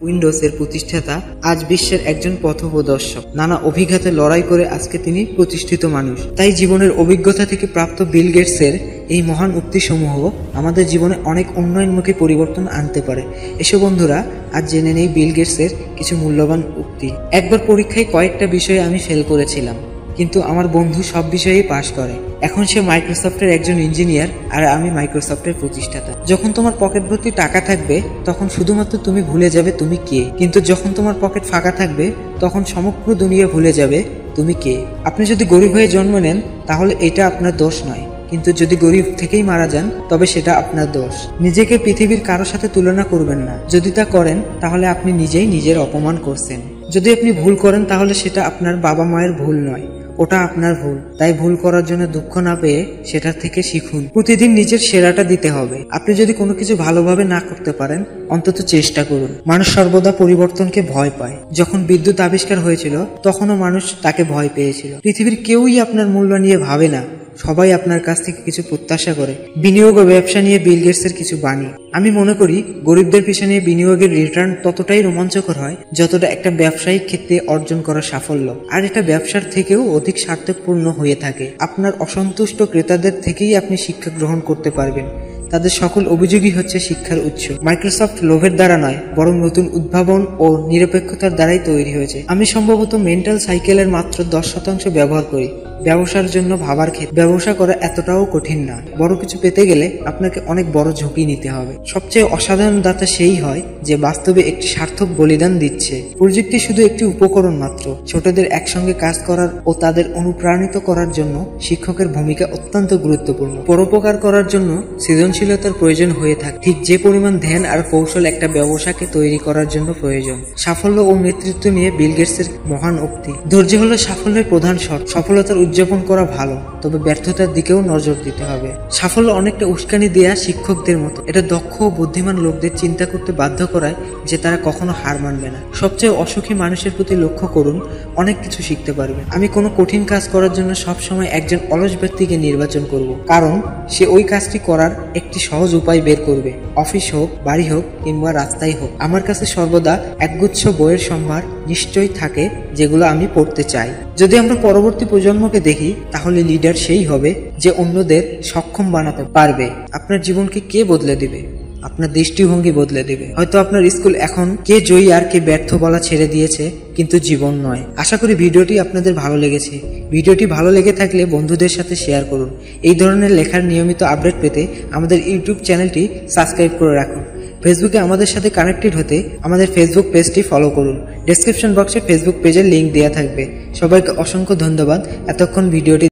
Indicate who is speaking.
Speaker 1: উইন্ডোজের প্রতিষ্ঠাতা আজ বিশ্বের একজন পথপ্রদর্শক। নানা অভিজ্ঞতা লড়াই করে আজকে তিনি প্রতিষ্ঠিত মানুষ। তাই জীবনের অভিজ্ঞতা থেকে প্রাপ্ত বিল গেটসের এই মহান উক্তিসমূহ আমাদের জীবনে অনেক উন্নয়নমুখী পরিবর্তন আনতে পারে। এসব বন্ধুরা, আজ জেনে নেই বিল গেটসের কিছু মূল্যবান উক্তি। একবার পরীক্ষায় কয়েকটা বিষয়ে আমি ফেল করেছিলাম। কিন্তু আমার বন্ধু সব বিষয়েই পাশ করে। এখন সে মাইক্রোসফটের একজন ইঞ্জিনিয়ার আর আমি মাইক্রোসফটের প্রতিষ্ঠাতা। যখন তোমার পকেট ভর্তি টাকা থাকবে, তখন শুধুমাত্র তুমি ভুলে যাবে তুমি কে। কিন্তু যখন তোমার পকেট ফাঁকা থাকবে, তখন সমগ্র দুনিয়া ভুলে যাবে তুমি কে। আপনি যদি গরিব হয়ে জন্ম নেন, তাহলে এটা আপনার দোষ নয়। কিন্তু যদি গরিব থেকেই মারা যান, তবে সেটা আপনার দোষ। নিজেকে পৃথিবীর কারও সাথে তুলনা করবেন না। যদি তা করেন, তাহলে আপনি নিজেই নিজের অপমান করছেন। যদি আপনি ভুল করেন, তাহলে সেটা আপনার বাবা মায়ের ভুল নয়। ওটা আপনার ভুল। তাই ভুল করার জন্য দুঃখ না পেয়ে সেটার থেকে শিখুন। প্রতিদিন নিজের সেরাটা দিতে হবে। আপনি যদি কোনো কিছু ভালোভাবে না করতে পারেন, অন্তত চেষ্টা করুন। মানুষ সর্বদা পরিবর্তনকে ভয় পায়। যখন বিদ্যুৎ আবিষ্কার হয়েছিল, তখনও মানুষ তাকে ভয় পেয়েছিল। পৃথিবীর কেউই আপনার মূল্য নিয়ে ভাবে না। সবাই আপনার কাছ থেকে কিছু প্রত্যাশা করে। বিনিয়োগ ও ব্যবসা নিয়ে বিল গেটসের কিছু বাণী। আমি মনে করি, গরিবদের পিছনে বিনিয়োগের রিটার্ন ততটাই রোমাঞ্চকর হয়, যতটা একটা ব্যবসায়িক ক্ষেত্রে অর্জন করা সাফল্য। আর এটা ব্যবসার থেকেও অধিক সার্থকপূর্ণ হয়ে থাকে। আপনার অসন্তুষ্ট ক্রেতাদের থেকেই আপনি শিক্ষা গ্রহণ করতে পারবেন। তাদের সকল অভিযোগই হচ্ছে শিক্ষার উৎস। মাইক্রোসফট লোভের দ্বারা নয়, বরং নতুন উদ্ভাবন ও নিরপেক্ষতার দ্বারাই তৈরি হয়েছে। আমি সম্ভবত মেন্টাল সাইকেলের মাত্র দশ শতাংশ ব্যবহার করি। ব্যবসার জন্য ভাবার ক্ষেত্রে ব্যবসা করা এতটাও কঠিন না। বড় কিছু পেতে গেলে আপনাকে অনেক বড় ঝুঁকি নিতে হবে। সবচেয়ে অসাধারণ দাতা সেই হয় যে বাস্তবে একটি সার্থক বলিদান দিচ্ছে। প্রযুক্তি শুধু একটি উপকরণ মাত্র। ছোটদের একসঙ্গে কাজ করার ও তাদের অনুপ্রাণিত করার জন্য শিক্ষকের ভূমিকা অত্যন্ত গুরুত্বপূর্ণ। পরোপকার করার জন্য সৃজনশীলতার প্রয়োজন হয়ে থাকে। ঠিক যে পরিমাণ ধ্যান আর কৌশল একটা ব্যবসাকে তৈরি করার জন্য প্রয়োজন। সাফল্য ও নেতৃত্ব নিয়ে বিল গেটসের মহান উক্তি। ধৈর্য হলো সাফল্যের প্রধান শর্ত। সফলতার উদযাপন করা ভালো, তবে ব্যর্থতার দিকেও নজর দিতে হবে। সাফল্য অনেকটা উস্কানি দেয়া শিক্ষকদের মতো। এটা দক্ষ ও বুদ্ধিমান লোকদের চিন্তা করতে বাধ্য করায় যে তারা কখনো হার মানবে না। সবচেয়ে অসুখী মানুষের প্রতি লক্ষ্য করুন, অনেক কিছু শিখতে পারবে। আমি কোনো কঠিন কাজ করার জন্য সবসময় একজন অলস ব্যক্তিকে নির্বাচন করব, কারণ সে ওই কাজটি করার একটি সহজ উপায় বের করবে। অফিস হোক, বাড়ি হোক কিংবা রাস্তায় হোক, আমার কাছে সর্বদা একগুচ্ছ বইয়ের সম্ভার নিশ্চয়ই থাকে যেগুলো আমি পড়তে চাই। যদি আমরা পরবর্তী প্রজন্মকে দেখি, তাহলে লিডার সেই হবে যে অন্যদের সক্ষম বানাতে পারবে। আপনার জীবনকে কে বদলে দিবে? আপনার দৃষ্টিভঙ্গি বদলে দেবে। হয়তো আপনার স্কুল এখন কে জয়ী আর কে ব্যর্থ বলা ছেড়ে দিয়েছে, কিন্তু জীবন নয়। আশা করি ভিডিওটি আপনাদের ভালো লেগেছে। ভিডিওটি ভালো লেগে থাকলে বন্ধুদের সাথে শেয়ার করুন। এই ধরনের লেখার নিয়মিত আপডেট পেতে আমাদের ইউটিউব চ্যানেলটি সাবস্ক্রাইব করে রাখুন। ফেসবুকে আমাদের সাথে কানেক্টেড হতে আমাদের ফেসবুক পেজটি ফলো করুন। ডেসক্রিপশন বক্সে ফেসবুক পেজের লিঙ্ক দেওয়া থাকবে। সবাইকে অসংখ্য ধন্যবাদ। এতক্ষণ ভিডিওটি